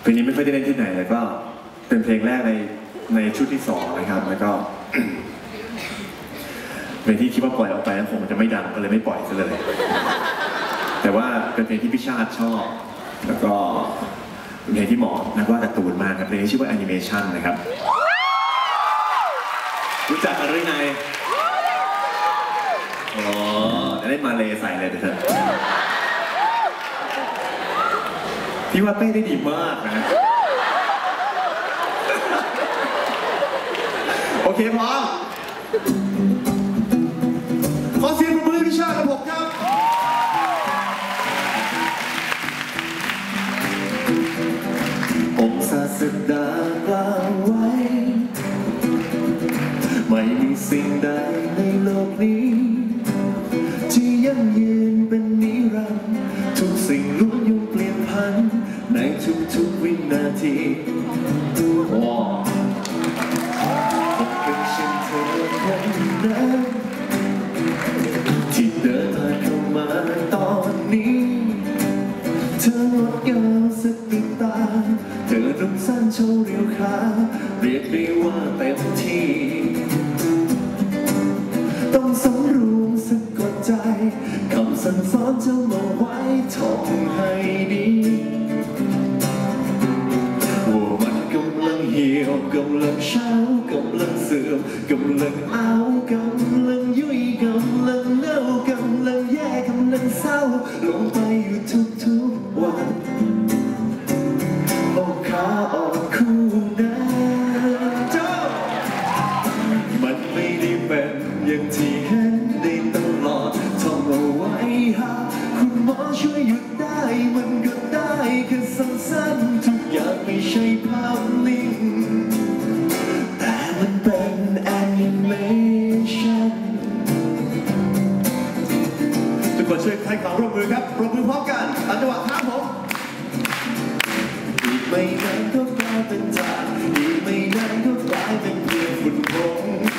เพลงนี้ไม่ค่อยได้เล่นที่ไหนแต่ก็เป็นเพลงแรกในในชุดที่สองนะครับ แล้วก็เพลงที่คิดว่าปล่อยออกไปแล้วคงจะไม่ดังก็เลยไม่ปล่อยซะเลย แต่ว่าเป็นเพลงที่พี่ชาติชอบ แล้วก็เป็นเพลงที่เหมาะนักวาดการ์ตูนมากครับเพลงชื่อว่าแอนิเมชันนะครับ รู้จักกันหรือไงอ๋อจะได้มาเลใส่เลยเถอะ พี่ว่าเป้ได้ดีมากนะ โอเคพร้อม ขอเสียงปรบมือให้พี่ชาติกับผมครับ องศาสดากล่า ทุกวินาทีว้าวผมเป็นเช่นเธอคนนั้นที่เดินผ่านเข้ามาตอนนี้ เธองดงามสักติตา เธอนุ่มสั้นโชว์เรียวขาเรียกได้ว่าเต็มที่ ต้องสำรวมสะกดใจ คำสั่งสอนจะมาไว้ท่องให้ดี เช้ากำลังเสื่อมกำลังเอากำลังยุ่ยกำลังเน่ากำลังแย่กำลังเศร้าลงไปอยู่ทุกๆวันโอ้ขาออกคู่นะเจ้ามันไม่ได้เป็นอย่างที่เห็นได้ตลอดท่องเอาไว้หากคุณหมอช่วยหยุดได้มันก็ได้แค่สั้นๆทุกอย่างไม่ใช่ ช่วยให้ความร่วมมือครับ ปรบมือพร้อมกันอันจังหวะข้ามผมอีกไม่นานก็กลายเป็นจางอีกไม่นานก็กลายเป็นเพียงฝุ่นผง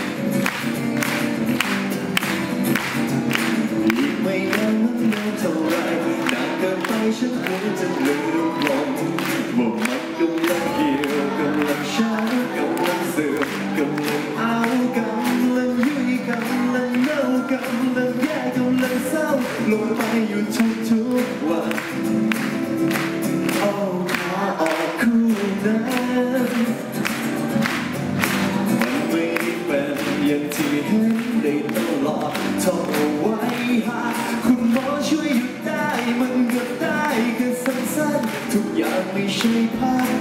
าลงไปอยู่ทุกๆวันโอ้ขาออกคู่นั้นมันไม่ได้เป็นอย่างที่เห็นได้ตลอดท่องเอาไว้หากคุณหมอช่วยหยุดได้มันก็ได้แค่สั้นๆทุกอย่างไม่ใช่ภาพ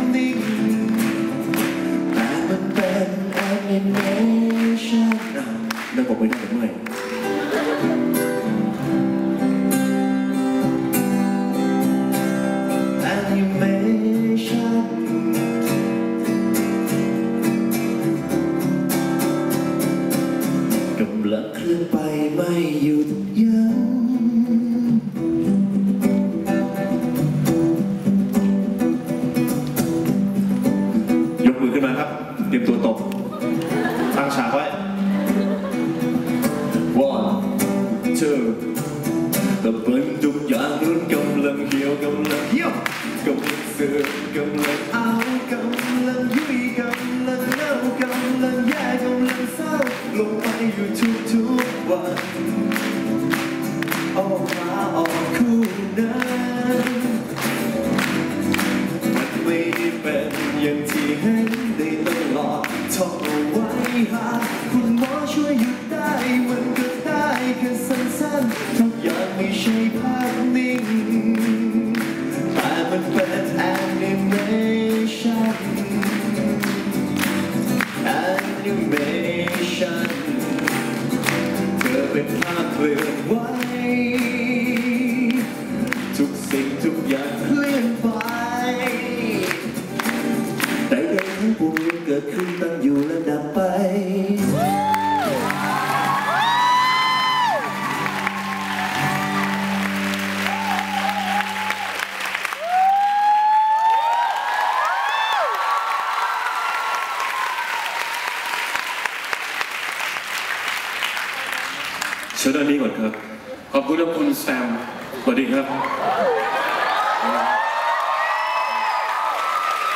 two แต่เป็นทุกอย่างรุนกำลังเหี่ยวกำลังเหี่ยวกำลังเสื่อมกำลังเอากำลังยุ่ยกำลังเน่ากำลังแย่กำลังเศร้าลงไปอยู่ทุกทุกๆวันออกมาออกคู่นั้นมันไม่ได้เป็นอย่างที่เห็นได้ตลอดท่องเอาไว้หา ลื่อนไหวทุกสิ่งทุกอย่างเคลื่อนไปแต่ใดๆทั้งปวงเกิดขึ้นตั้งอยู่และดับไป เชิญด้านนี้ก่อนครับ ขอบคุณครับคุณแซมสวัสดีครับ